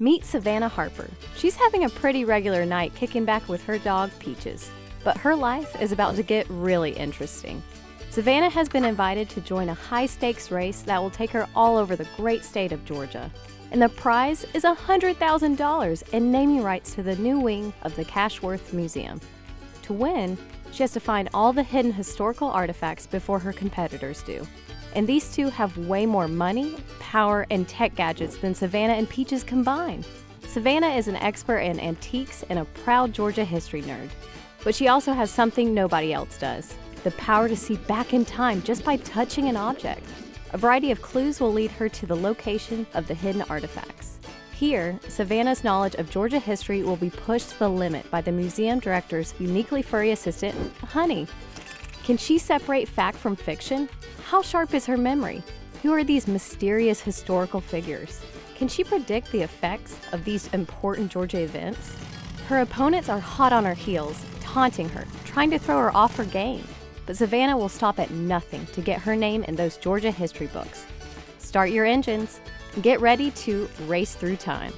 Meet Savannah Harper. She's having a pretty regular night kicking back with her dog, Peaches. But her life is about to get really interesting. Savannah has been invited to join a high stakes race that will take her all over the great state of Georgia. And the prize is $100,000 and naming rights to the new wing of the Cashworth Museum. To win, she has to find all the hidden historical artifacts before her competitors do. And these two have way more money, power, and tech gadgets than Savannah and Peaches combined. Savannah is an expert in antiques and a proud Georgia history nerd. But she also has something nobody else does the power to see back in time just by touching an object. A variety of clues will lead her to the location of the hidden artifacts. Here, Savannah's knowledge of Georgia history will be pushed to the limit by the museum director's uniquely furry assistant, Honey. Can she separate fact from fiction? How sharp is her memory? Who are these mysterious historical figures? Can she predict the effects of these important Georgia events? Her opponents are hot on her heels, taunting her, trying to throw her off her game. But Savannah will stop at nothing to get her name in those Georgia history books. Start your engines. Get ready to race through time.